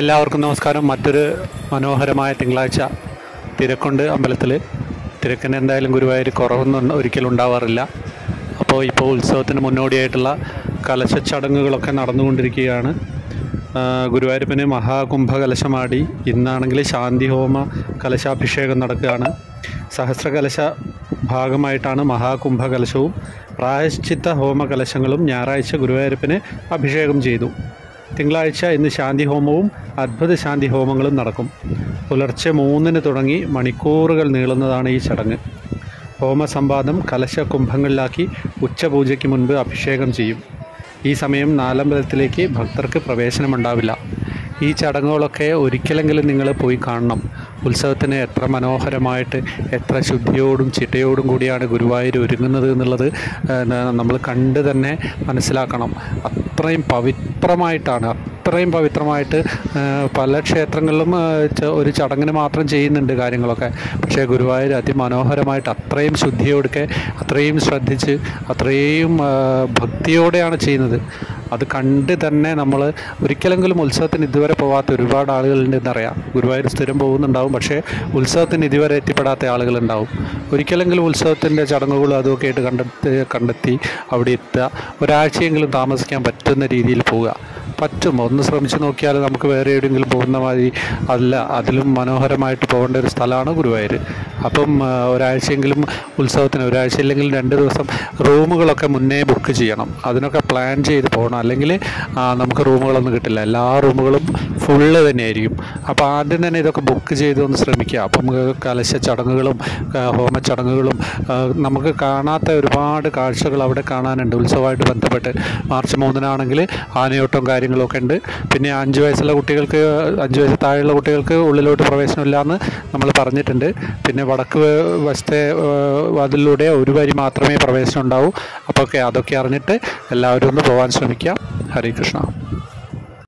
എല്ലാവർക്കും നമസ്കാരം. മറ്റൊരു മനോഹരമായ തിങ്കളാഴ്ച തിരക്കുണ്ട് അമ്പലത്തിൽ തിരക്കിന് എന്തായാലും ഗുരുവായൂർ കുറവൊന്നും ഒരിക്കലും ഉണ്ടാവാറില്ല. അപ്പോൾ ഇപ്പോൾ ഉത്സവത്തിന് മുന്നോടിയായിട്ടുള്ള കലശ ചടങ്ങുകളൊക്കെ നടന്നുകൊണ്ടിരിക്കുകയാണ് ഗുരുവായൂരപ്പന് മഹാകുംഭ കലശമാടി ഇന്നാണെങ്കിൽ ശാന്തി ഹോമ കലശാഭിഷേകം നടക്കുകയാണ്. സഹസ്രകലശ ഭാഗമായിട്ടാണ് മഹാകുംഭ കലശവും പ്രായശ്ചിത്ത ഹോമ കലശങ്ങളും ഞായറാഴ്ച ഗുരുവായൂരപ്പന് അഭിഷേകം ചെയ്തു. തിങ്കളാഴ്ച ഇന്ന് ശാന്തി ഹോമവും അത്ഭുത ശാന്തി ഹോമങ്ങളും നടക്കും. പുലർച്ചെ മൂന്നിന് തുടങ്ങി മണിക്കൂറുകൾ നീളുന്നതാണ് ഈ ചടങ്ങ്. ഹോമസംവാദം കലശ കുംഭങ്ങളിലാക്കി ഉച്ചപൂജയ്ക്ക് മുൻപ് അഭിഷേകം ചെയ്യും. ഈ സമയം നാലമ്പലത്തിലേക്ക് ഭക്തർക്ക് പ്രവേശനമുണ്ടാവില്ല. ഈ ചടങ്ങുകളൊക്കെ ഒരിക്കലെങ്കിലും നിങ്ങൾ പോയി കാണണം. ഉത്സവത്തിന് എത്ര മനോഹരമായിട്ട് എത്ര ശുദ്ധിയോടും ചിട്ടയോടും കൂടിയാണ് ഗുരുവായൂർ ഒരുങ്ങുന്നത് എന്നുള്ളത് നമ്മൾ കണ്ട് തന്നെ മനസ്സിലാക്കണം. അത്രയും പവിത്രമായിട്ടാണ് അത്രയും പവിത്രമായിട്ട് പല ക്ഷേത്രങ്ങളിലും ഒരു ചടങ്ങിന് മാത്രം ചെയ്യുന്നുണ്ട് കാര്യങ്ങളൊക്കെ. പക്ഷേ ഗുരുവായൂർ അതിമനോഹരമായിട്ട് അത്രയും ശുദ്ധിയോടുക്കെ അത്രയും ശ്രദ്ധിച്ച് അത്രയും ഭക്തിയോടെയാണ് ചെയ്യുന്നത്. അത് കണ്ട് തന്നെ നമ്മൾ ഒരിക്കലെങ്കിലും ഉത്സവത്തിന് ഇതുവരെ പോകാത്ത ഒരുപാട് ആളുകളുണ്ട് എന്നറിയാം ഗുരുവായൂർ സ്ഥിരം പോകുന്നുണ്ടാവും. പക്ഷേ ഉത്സവത്തിന് ഇതുവരെ എത്തിപ്പെടാത്ത ആളുകളുണ്ടാവും. ഒരിക്കലെങ്കിലും ഉത്സവത്തിന്റെ ചടങ്ങുകളും അതുമൊക്കെ ആയിട്ട് കണ്ടെത്തി കണ്ടെത്തി അവിടെ എത്തുക. ഒരാഴ്ചയെങ്കിലും താമസിക്കാൻ പറ്റുന്ന രീതിയിൽ പോവുക. പറ്റും. ഒന്ന് ശ്രമിച്ചു നോക്കിയാൽ നമുക്ക് വേറെ എവിടെയെങ്കിലും പോകുന്ന മാതിരി അല്ല. അതിലും മനോഹരമായിട്ട് പോകേണ്ട ഒരു സ്ഥലമാണ് ഗുരുവായൂർ. അപ്പം ഒരാഴ്ചയെങ്കിലും ഉത്സവത്തിന് ഒരാഴ്ച ഇല്ലെങ്കിൽ രണ്ട് ദിവസം റൂമുകളൊക്കെ മുന്നേ ബുക്ക് ചെയ്യണം. അതിനൊക്കെ പ്ലാൻ ചെയ്ത് പോകണം. അല്ലെങ്കിൽ നമുക്ക് റൂമുകളൊന്നും കിട്ടില്ല. എല്ലാ റൂമുകളും ഫുള്ള് തന്നെയായിരിക്കും. അപ്പോൾ ആദ്യം തന്നെ ഇതൊക്കെ ബുക്ക് ചെയ്ത് ഒന്ന് ശ്രമിക്കുക. അപ്പം കലശ ചടങ്ങുകളും ഹോമ ചടങ്ങുകളും നമുക്ക് കാണാത്ത ഒരുപാട് കാഴ്ചകൾ അവിടെ കാണാനുണ്ട്. ഉത്സവമായിട്ട് ബന്ധപ്പെട്ട് മാർച്ച് മൂന്നിനാണെങ്കിൽ ആനയോട്ടവും കാര്യങ്ങളൊക്കെ ഉണ്ട്. പിന്നെ അഞ്ച് വയസ്സുള്ള കുട്ടികൾക്ക് അഞ്ച് വയസ്സ് താഴെയുള്ള കുട്ടികൾക്ക് ഉള്ളിലോട്ട് പ്രവേശനമില്ല എന്ന് നമ്മൾ പറഞ്ഞിട്ടുണ്ട്. പിന്നെ വടക്ക് വശത്തെ അതിലൂടെ ഒരു വരി മാത്രമേ പ്രവേശനം ഉണ്ടാവൂ. അപ്പോൾ അതൊക്കെ അറിഞ്ഞിട്ട് എല്ലാവരും ഒന്ന് പോകാൻ ശ്രമിക്കാം ഹരേ കൃഷ്ണ.